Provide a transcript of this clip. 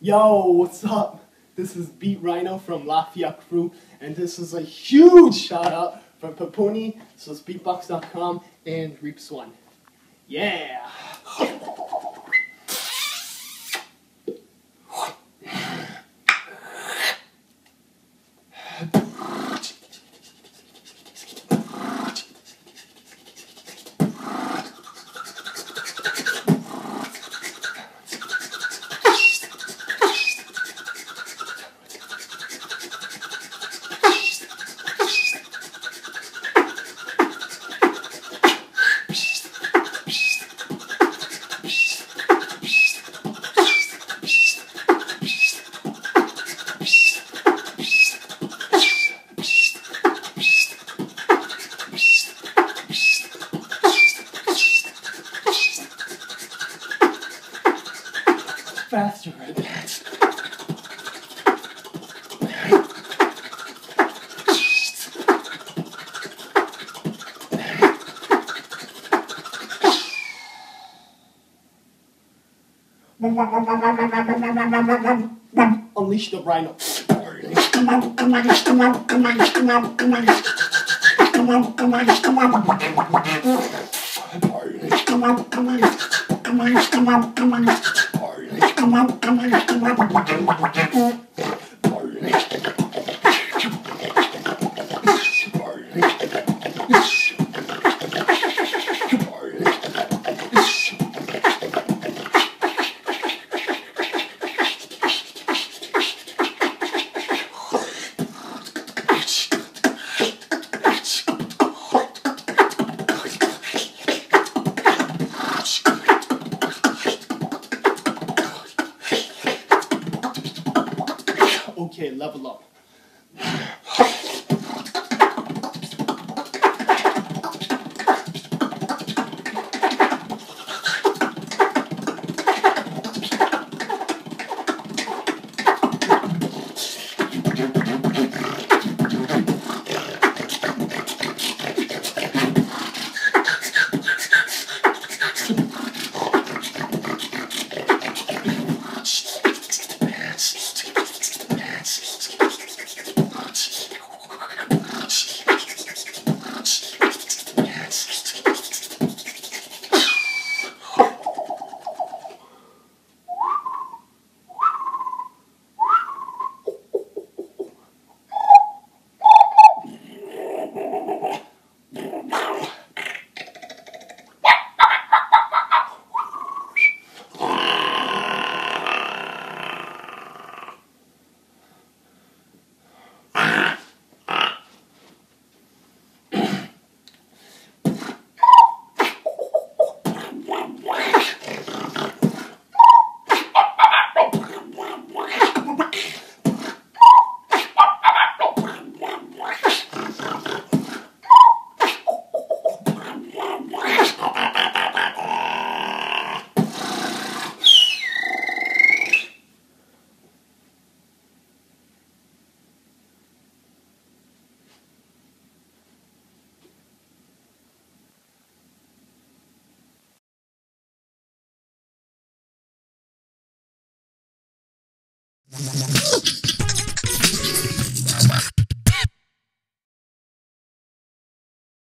Yo, what's up? This is Beat Rhino from Lafayette Crew, and this is a huge shout out from Pepouni, so it's beatbox.com and Reeps One. Yeah! Faster, dance. Unleash the rhino. Mm-hmm. Okay, level up.